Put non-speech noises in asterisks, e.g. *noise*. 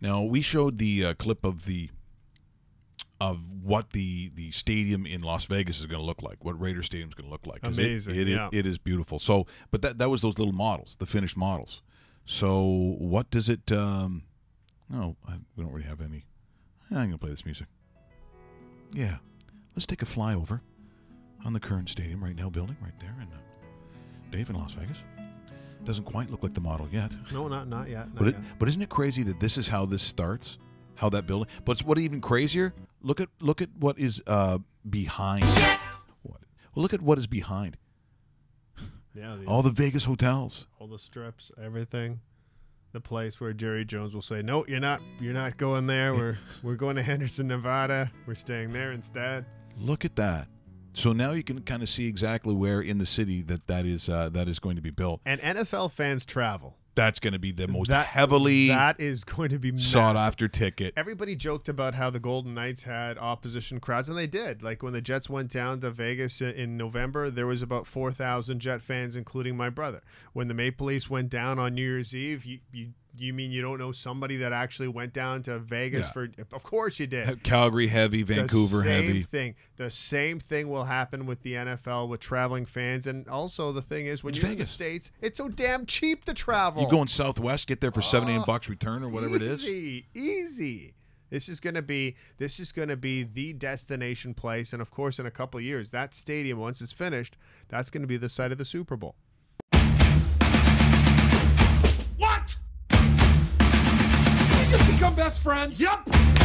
Now we showed the uh, clip of the of what the the stadium in Las Vegas is going to look like, what Raider Stadium is going to look like. Amazing, It, it- yeah. it is beautiful. So, but that that was those little models, the finished models. So, what does it? Um, no, I, we don't really have any. I'm going to play this music. Yeah, let's take a flyover on the current stadium right now, building right there in uh, Dave in Las Vegas. Doesn't quite look like the model yet. *laughs* No, not not yet. Not But it, yet. but isn't it crazy that this is how this starts? How that building? But it's what even crazier? Look at look at what is uh, behind. What? Well, look at what is behind. *laughs* Yeah, the, All the Vegas hotels. all the strips, everything. The place where Jerry Jones will say, "No, you're not. You're not going there. We're we're going to Henderson, Nevada. We're staying there instead." Look at that. So now you can kind of see exactly where in the city that that is uh, that is going to be built. And NFL fans travel. That's going to be the most That- heavily That is going to be sought massive. after ticket. Everybody joked about how the Golden Knights had opposition crowds, and they did. Like when the Jets went down to Vegas in November, there was about four thousand Jet fans, including my brother. When the Maple Leafs went down on New Year's Eve, you you, you mean you don't know somebody that actually went down to Vegas Yeah. for? Of course you did. *laughs* Calgary heavy, Vancouver the same heavy. thing. The same thing will happen with the NFL with traveling fans, and also the thing is when It's you're in the Vegas. states, it's so damn cheap to travel. You going Southwest, get there for seventy Oh, bucks return or whatever it is. Easy, easy. This is going to be this is going to be the destination place, and of course, in a couple of years, that stadium once it's finished, that's going to be the site of the Super Bowl. Best friends? Yep.